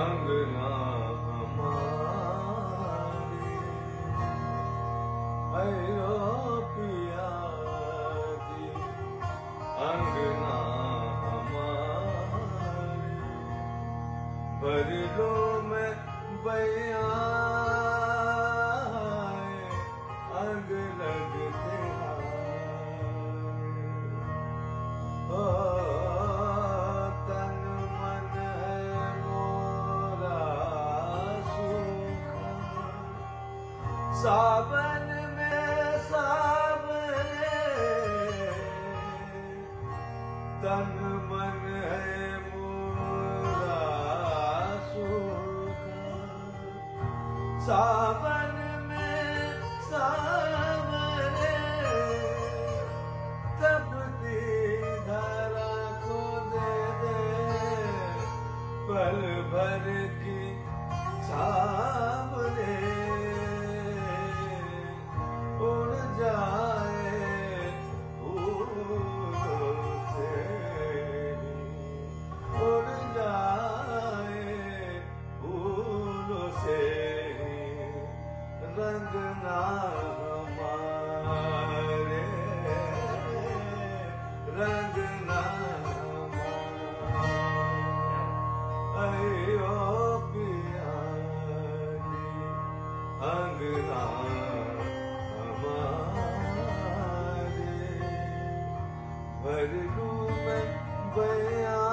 अंगना हमारे। अयो पिया अंगना हमारे। भर लो मैं बैया सावन में सावरे तन मन है मोरा सावन में सावरे तपती धारा को दे दे, पल भर की रंग ना हमारे रंग ना हमारे अयो पिया जी अंगना हमारे भर लू मैं बया